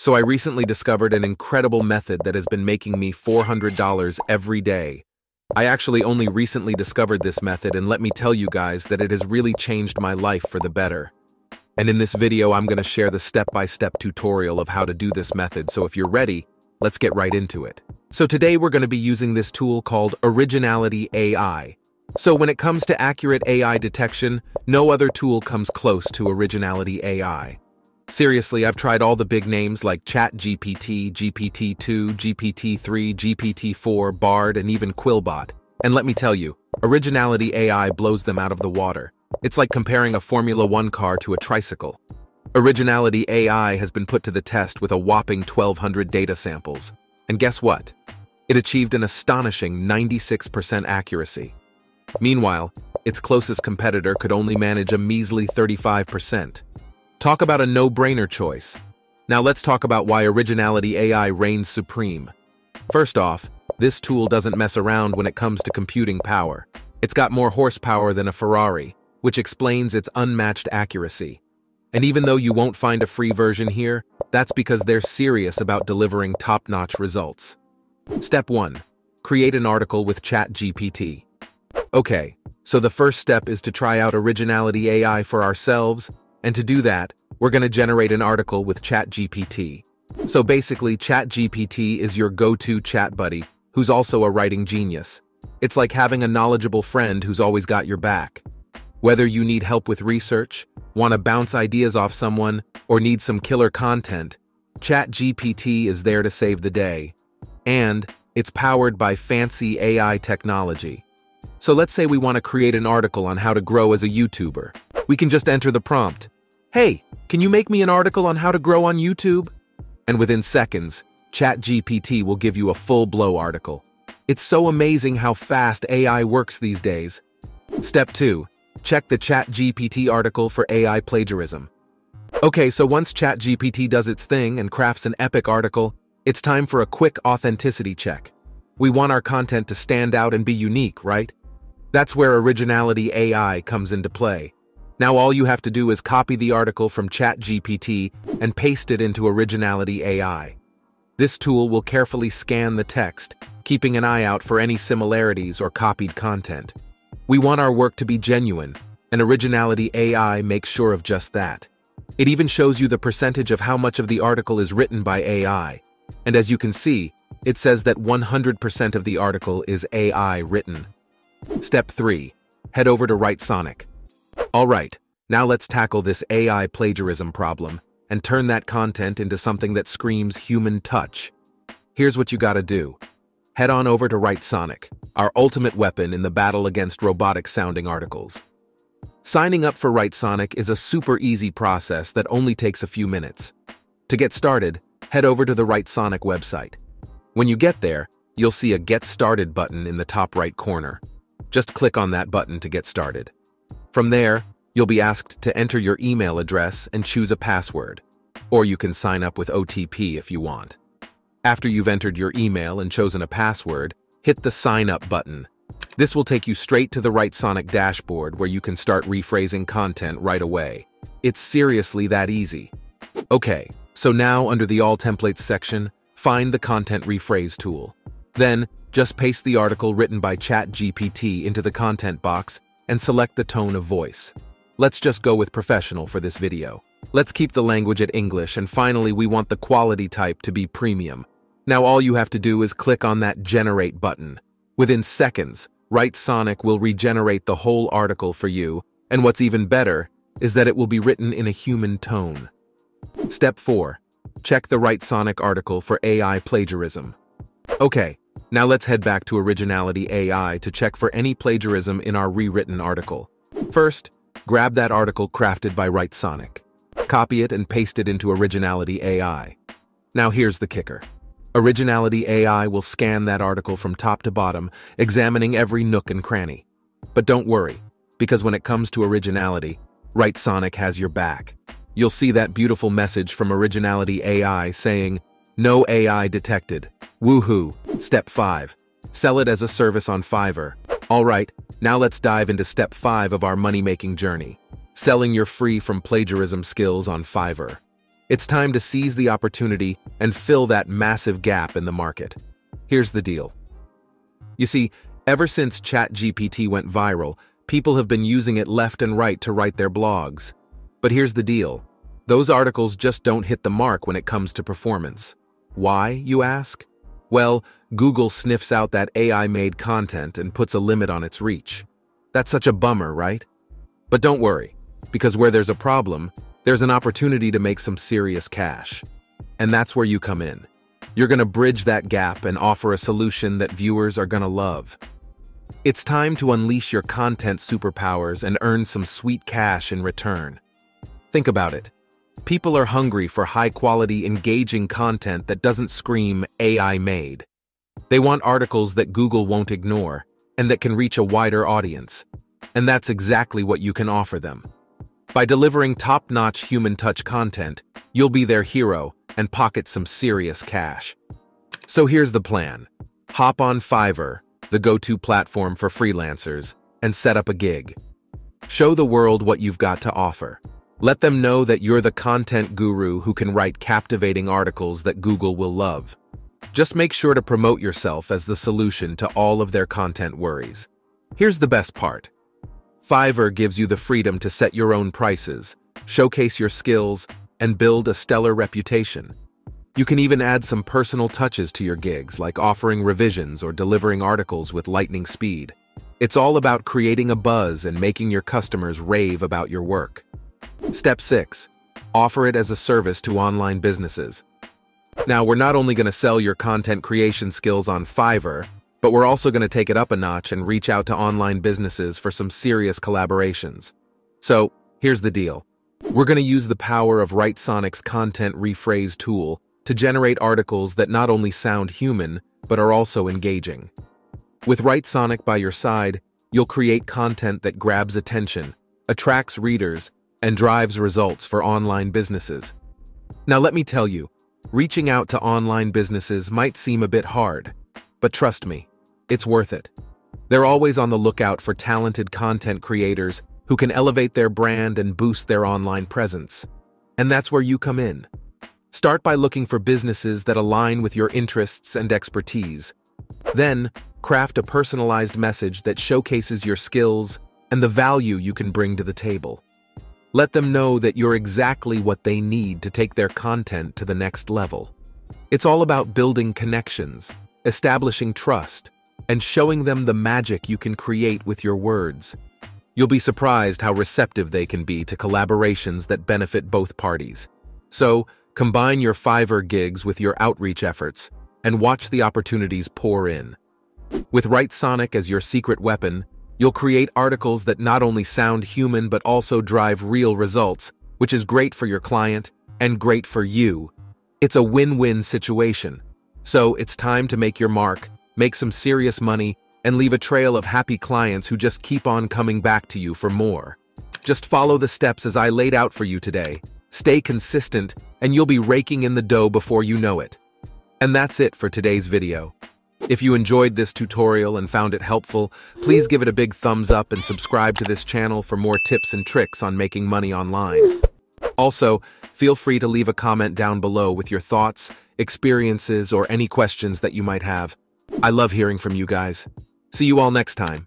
So I recently discovered an incredible method that has been making me $400 every day. I actually only recently discovered this method and let me tell you guys that it has really changed my life for the better. And in this video, I'm going to share the step-by-step -step tutorial of how to do this method, so if you're ready, let's get right into it. So today we're going to be using this tool called Originality AI. So when it comes to accurate AI detection, no other tool comes close to Originality AI. Seriously, I've tried all the big names like ChatGPT, GPT-2, GPT-3, GPT-4, Bard, and even Quillbot. And let me tell you, Originality AI blows them out of the water. It's like comparing a Formula One car to a tricycle. Originality AI has been put to the test with a whopping 1,200 data samples. And guess what? It achieved an astonishing 96% accuracy. Meanwhile, its closest competitor could only manage a measly 35%. Talk about a no-brainer choice. Now let's talk about why Originality AI reigns supreme. First off, this tool doesn't mess around when it comes to computing power. It's got more horsepower than a Ferrari, which explains its unmatched accuracy. And even though you won't find a free version here, that's because they're serious about delivering top-notch results. Step 1. Create an article with ChatGPT. Okay, so the first step is to try out Originality AI for ourselves and to do that, we're going to generate an article with ChatGPT. So basically, ChatGPT is your go-to chat buddy, who's also a writing genius. It's like having a knowledgeable friend who's always got your back. Whether you need help with research, want to bounce ideas off someone, or need some killer content, ChatGPT is there to save the day. And it's powered by fancy AI technology. So let's say we want to create an article on how to grow as a YouTuber. We can just enter the prompt, Hey, can you make me an article on how to grow on YouTube? And within seconds, ChatGPT will give you a full-blow article. It's so amazing how fast AI works these days. Step 2. Check the ChatGPT article for AI plagiarism. Okay, so once ChatGPT does its thing and crafts an epic article, it's time for a quick authenticity check. We want our content to stand out and be unique, right? That's where Originality AI comes into play. Now all you have to do is copy the article from ChatGPT and paste it into Originality AI. This tool will carefully scan the text, keeping an eye out for any similarities or copied content. We want our work to be genuine, and Originality AI makes sure of just that. It even shows you the percentage of how much of the article is written by AI. And as you can see, it says that 100% of the article is AI written. Step 3. Head over to Writesonic. Alright, now let's tackle this AI plagiarism problem and turn that content into something that screams human touch. Here's what you gotta do. Head on over to Writesonic, our ultimate weapon in the battle against robotic-sounding articles. Signing up for Writesonic is a super easy process that only takes a few minutes. To get started, head over to the Writesonic website. When you get there, you'll see a Get Started button in the top right corner. Just click on that button to get started. From there, you'll be asked to enter your email address and choose a password, or you can sign up with OTP if you want. After you've entered your email and chosen a password, hit the Sign Up button. This will take you straight to the Writesonic dashboard where you can start rephrasing content right away. It's seriously that easy. Okay, so now under the All Templates section, find the Content Rephrase tool. Then, just paste the article written by ChatGPT into the content box and select the tone of voice. Let's just go with professional for this video. Let's keep the language at English and finally we want the quality type to be premium. Now all you have to do is click on that generate button. Within seconds, Writesonic will regenerate the whole article for you, and what's even better is that it will be written in a human tone. Step 4. Check the Writesonic article for AI plagiarism. Okay, now let's head back to Originality AI to check for any plagiarism in our rewritten article. First, grab that article crafted by Writesonic. Copy it and paste it into Originality AI. Now here's the kicker. Originality AI will scan that article from top to bottom, examining every nook and cranny. But don't worry, because when it comes to originality, Writesonic has your back. You'll see that beautiful message from Originality AI saying, No AI detected. Woohoo! Step 5. Sell it as a service on Fiverr. Alright, now let's dive into step 5 of our money-making journey. Selling your free from plagiarism skills on Fiverr. It's time to seize the opportunity and fill that massive gap in the market. Here's the deal. You see, ever since ChatGPT went viral, people have been using it left and right to write their blogs. But here's the deal. Those articles just don't hit the mark when it comes to performance. Why, you ask? Well, Google sniffs out that AI-made content and puts a limit on its reach. That's such a bummer, right? But don't worry, because where there's a problem, there's an opportunity to make some serious cash. And that's where you come in. You're going to bridge that gap and offer a solution that viewers are going to love. It's time to unleash your content superpowers and earn some sweet cash in return. Think about it. People are hungry for high-quality, engaging content that doesn't scream AI made. They want articles that Google won't ignore and that can reach a wider audience. And that's exactly what you can offer them. By delivering top-notch human touch content, you'll be their hero and pocket some serious cash. So here's the plan. Hop on Fiverr, the go-to platform for freelancers, and set up a gig. Show the world what you've got to offer. Let them know that you're the content guru who can write captivating articles that Google will love. Just make sure to promote yourself as the solution to all of their content worries. Here's the best part. Fiverr gives you the freedom to set your own prices, showcase your skills, and build a stellar reputation. You can even add some personal touches to your gigs, like offering revisions or delivering articles with lightning speed. It's all about creating a buzz and making your customers rave about your work. Step 6. Offer it as a service to online businesses. Now, we're not only going to sell your content creation skills on Fiverr, but we're also going to take it up a notch and reach out to online businesses for some serious collaborations. So, here's the deal. We're going to use the power of Writesonic's content rephrase tool to generate articles that not only sound human, but are also engaging. With Writesonic by your side, you'll create content that grabs attention, attracts readers, and drives results for online businesses. Now let me tell you, reaching out to online businesses might seem a bit hard, but trust me, it's worth it. They're always on the lookout for talented content creators who can elevate their brand and boost their online presence. And that's where you come in. Start by looking for businesses that align with your interests and expertise. Then, craft a personalized message that showcases your skills and the value you can bring to the table. Let them know that you're exactly what they need to take their content to the next level. It's all about building connections, establishing trust, and showing them the magic you can create with your words. You'll be surprised how receptive they can be to collaborations that benefit both parties. So, combine your Fiverr gigs with your outreach efforts and watch the opportunities pour in. With Writesonic as your secret weapon, You'll create articles that not only sound human but also drive real results, which is great for your client and great for you. It's a win-win situation. So it's time to make your mark, make some serious money, and leave a trail of happy clients who just keep on coming back to you for more. Just follow the steps as I laid out for you today. Stay consistent, and you'll be raking in the dough before you know it. And that's it for today's video. If you enjoyed this tutorial and found it helpful, please give it a big thumbs up and subscribe to this channel for more tips and tricks on making money online. Also, feel free to leave a comment down below with your thoughts, experiences, or any questions that you might have. I love hearing from you guys. See you all next time.